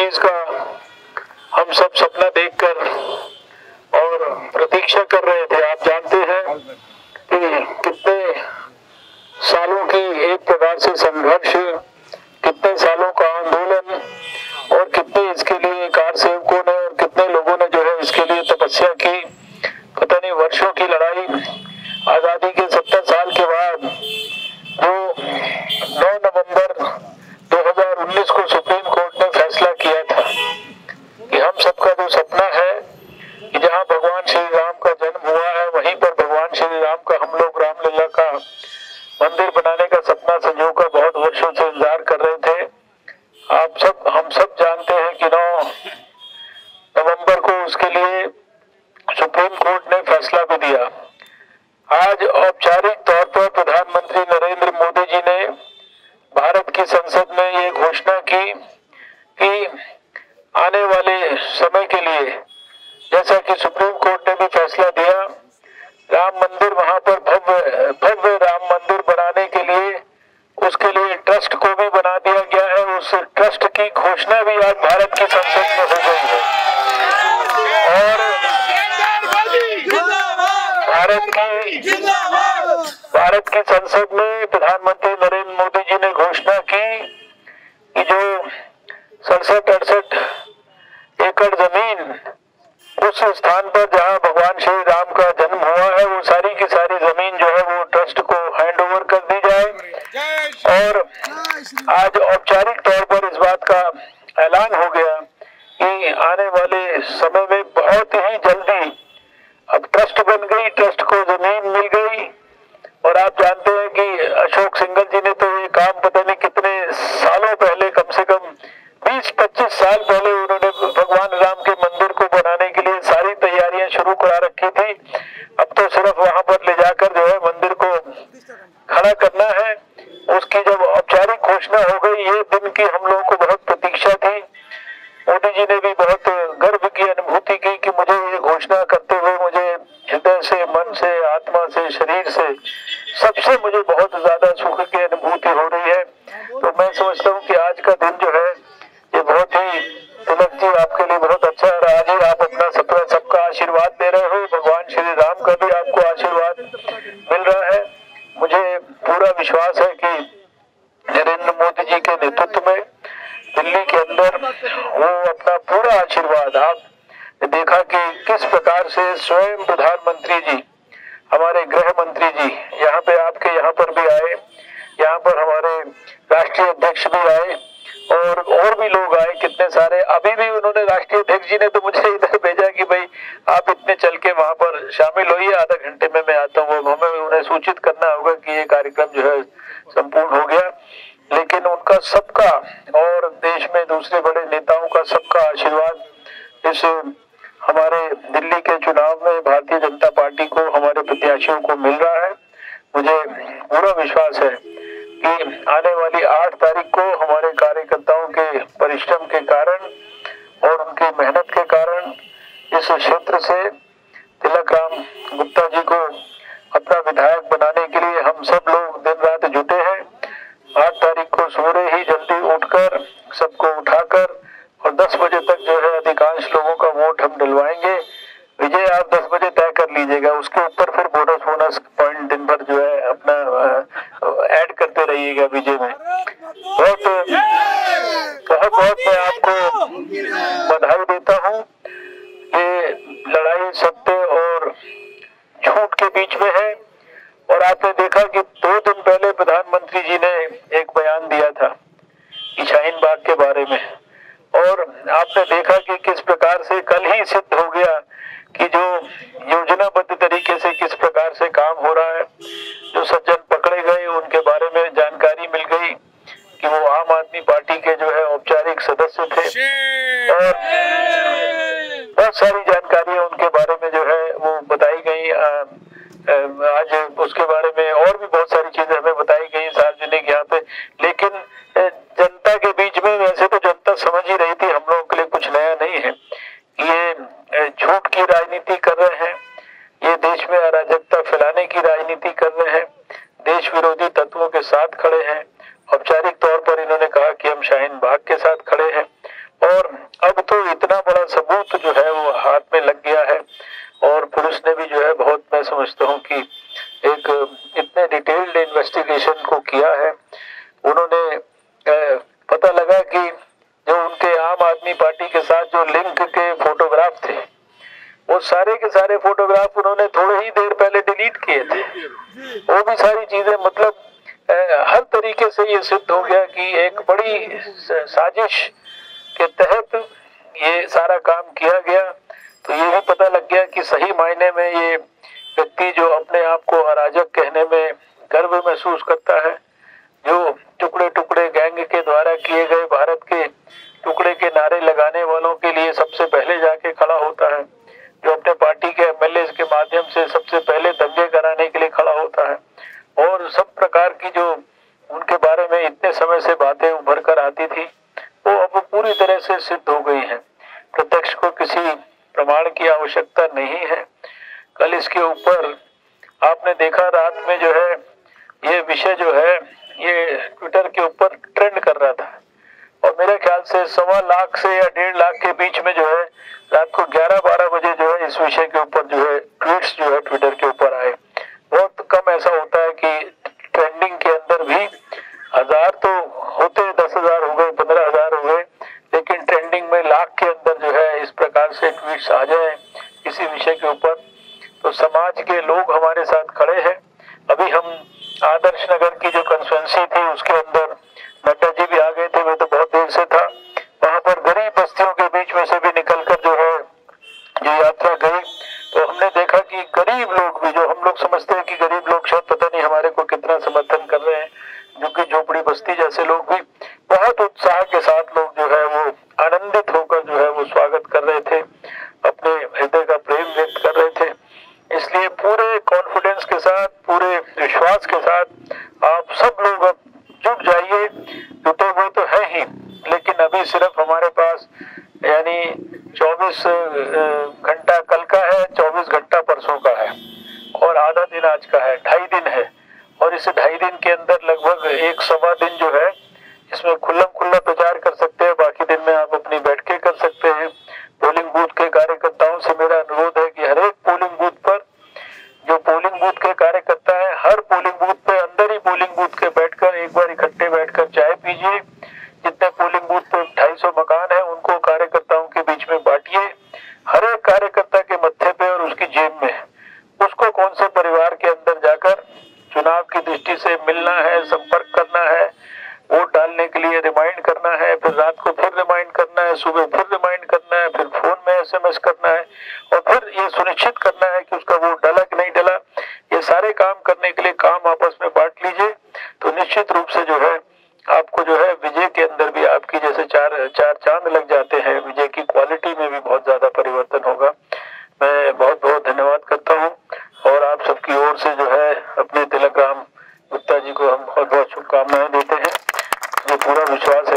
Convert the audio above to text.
चीज़ का हम सब सपना देखकर और प्रतीक्षा कर रहे थे। आप जानते हैं कि कितने सालों की एक प्रकार से संघर्ष वहाँ पर भव्य भव्य राम मंदिर बनाने के लिए उसके लिए ट्रस्ट को भी बना दिया गया है। उस ट्रस्ट की घोषणा भी आज भारत की संसद में हो गई है। और भारत की भारत की संसद में प्रधानमंत्री नरेंद्र मोदी जी ने घोषणा की कि जो सड़सठ अड़सठ एकड़ ज़मीन उस स्थान पर जहाँ भगवान श्री राम का जन्म हुआ है वो सारी की सारी ज़मीन जो है वो ट्रस्ट को हैंड ओवर कर दी जाए और आज औपचारिक तौर पर इस बात का ऐलान हो गया आने वाले समय में बहुत ही जल्दी अब ट्रस्ट बन गई ट्रस्ट को ज़मीन मिल गई। और आप जानते हैं कि अशोक सिंगल जी ने तो ये काम पता नहीं कितने सालों पहले, कम से कम 20-25 साल पहले उन्होंने भगवान राम के मंदिर को बनाने के लिए सारी तैयारियाँ शुरू करा रखी थी। अब तो सिर्फ़ वहाँ पर ले जाकर जो है मंदिर को खड़ा करना है। उसकी जब औपचारिक घोषणा हो गई, ये दिन की हम लोगों सबसे मुझे बहुत ज़्यादा सुख की अनुभूति हो रही है। तो मैं समझता हूँ कि आज का दिन जो है, ये बहुत ही तिलक जी आपके लिए बहुत अच्छा है आज ही आप अपना सपना, सबका आशीर्वाद दे रहे हो। भगवान श्री राम का भी आपको आशीर्वाद मिल रहा है। मुझे पूरा विश्वास है कि नरेंद्र मोदी जी के नेतृत्व में दिल्ली के अंदर वो अपना पूरा आशीर्वाद, आप देखा कि किस प्रकार से स्वयं प्रधानमंत्री जी हमारे गृह मंत्री जी यहाँ पे आपके यहाँ पर भी आए यहाँ पर हमारे राष्ट्रीय अध्यक्ष भी आए और और भी लोग आए कितने सारे अभी भी उन्होंने राष्ट्रीय अध्यक्ष जी ने तो मुझे इधर भेजा कि भाई, आप इतने चल के वहाँ पर शामिल होइए, आधा घंटे में मैं आता हूँ। हमें उन्हें सूचित करना होगा कि ये कार्यक्रम जो है संपूर्ण हो गया। लेकिन उनका सबका और देश में दूसरे बड़े नेताओं का सबका आशीर्वाद इस हमारे दिल्ली के चुनाव में भारतीय जनता पार्टी को, हमारे प्रत्याशियों को मिल रहा है। मुझे पूरा विश्वास है सबको उठाकर और 10 बजे तक जो है अधिकांश लोगों का वोट हम दिलवाएँगे विजय, आप 10 बजे तय कर लीजिएगा। उसके ऊपर फिर बोनस बोनस पॉइंट दिन भर जो है अपना ऐड करते रहिएगा विजय में। बहुत बहुत बहुत मैं आपको बधाई देता हूँ ये लड़ाई सत्य और झूठ के बीच में है और आपने कल ही सिद्ध हो गया कि जो योजनाबद्ध तरीके से किस प्रकार से काम हो रहा है जो सज्जन पकड़े गए उनके बारे में जानकारी मिल गई कि वो आम आदमी पार्टी के जो है औपचारिक सदस्य थे। और बहुत सारी जानकारियाँ उनके बारे में जो है वो बताई गई। आज उसके बारे में और भी खड़े हैं। औपचारिक तौर पर इन्होंने कहा कि हम शाहीन बाग के साथ खड़े हैं। और अब तो इतना बड़ा सबूत जो है वो हाथ में लग गया है। और पुलिस ने भी जो है बहुत, मैं समझता हूँ कि एक इतने डिटेल्ड इन्वेस्टिगेशन को किया है। उन्होंने पता लगा कि जो उनके आम आदमी पार्टी के साथ जो लिंक के फोटोग्राफ थे, वो सारे के सारे फोटोग्राफ उन्होंने थोड़े ही देर पहले डिलीट किए थे। वो भी सारी चीज़ें मतलब हर तरीके से ये सिद्ध हो गया कि एक बड़ी साजिश के तहत ये सारा काम किया गया। तो ये भी पता लग गया कि सही मायने में ये व्यक्ति जो अपने आप को अराजक कहने में गर्व महसूस करता है, जो टुकड़े टुकड़े गैंग के द्वारा किए गए भारत के टुकड़े के नारे लगाने वालों के लिए सबसे पहले जाके खड़ा होता है, जो अपने पार्टी के एमएलए के माध्यम से सबसे पहले दंगे कराने के लिए खड़ा होता है। और सब प्रकार की जो उनके बारे में इतने समय से बातें उभर कर आती थी, वो अब पूरी तरह से सिद्ध हो गई है। प्रत्यक्ष को किसी प्रमाण की आवश्यकता नहीं है। कल इसके ऊपर आपने देखा रात में जो है, ये विषय जो है, ये ट्विटर के ऊपर ट्रेंड कर रहा था। और मेरे ख्याल से सवा लाख से या डेढ़ लाख के बीच में जो है, रात को 11-12 बजे जो है इस विषय के ऊपर जो है ट्वीट्स जो है ट्विटर के ऊपर आए बहुत कम ऐसा होता है कि ट्रेंडिंग के अंदर भी हज़ार तो होते दस हज़ार हो गए पंद्रह हज़ार हो गए लेकिन लाख के अंदर जो है, इस प्रकार से ट्वीट्स आ जाए किसी विषय के ऊपर। तो समाज के लोग हमारे साथ खड़े हैं। अभी हम आदर्श नगर की जो कंस्टिट्यूंसी थी, उसके अंदर नड्डा जी भी आ गए थे मैं तो बहुत देर से था। वहाँ पर गरीब बस्तियों के बीच में से भी निकलकर जो है, जो यात्रा गई। तो हमने देखा कि गरीब लोग भी, जो हम लोग समझते हैं कि गरीब लोग शायद पता नहीं हमारे को कितना समर्थन कर रहे हैं, जो कि झोपड़ी बस्ती जैसे लोग भी बहुत उत्साह के साथ लोग जो है वो आनंदित होकर जो है वो स्वागत कर रहे थे अपने हृदय का प्रेम व्यक्त कर रहे थे इसलिए पूरे कॉन्फिडेंस के साथ पूरे के साथ आप सब लोग अब जुट जाइए, जुटे हुए तो है ही, लेकिन अभी सिर्फ़ हमारे पास यानी 24 घंटा कल का है 24 घंटा परसों का है, और आधा दिन आज का है, ढाई दिन है, और इस ढाई दिन के अंदर लगभग एक सवा दिन जो है, इसमें खुल्लम खुल्ला प्रचार कर बांटिए। हर एक कार्यकर्ता के मत्थे पे और उसकी जेब में। उसको कौन से परिवार के अंदर जाकर चुनाव की दृष्टि से मिलना है, संपर्क करना है, वोट डालने के लिए रिमाइंड करना है, फिर रात को फिर रिमाइंड करना है, सुबह फिर रिमाइंड करना है, फिर फ़ोन में एसएमएस करना है और फिर ये सुनिश्चित करना है कि उसका वोट डाला कि नहीं डाला। ये सारे काम करने के लिए काम आपस में बांट लीजिए। तो निश्चित रूप से जो है आपको जो है विजय के अंदर भी आपकी जैसे चार चार चाँद लग जाते हैं विजय की क्वालिटी में भी बहुत ज़्यादा परिवर्तन होगा मैं बहुत बहुत धन्यवाद करता हूँ और आप सबकी ओर से जो है अपने तिलक राम गुप्ता जी को हम बहुत बहुत शुभकामनाएँ देते हैं। ये पूरा विश्वास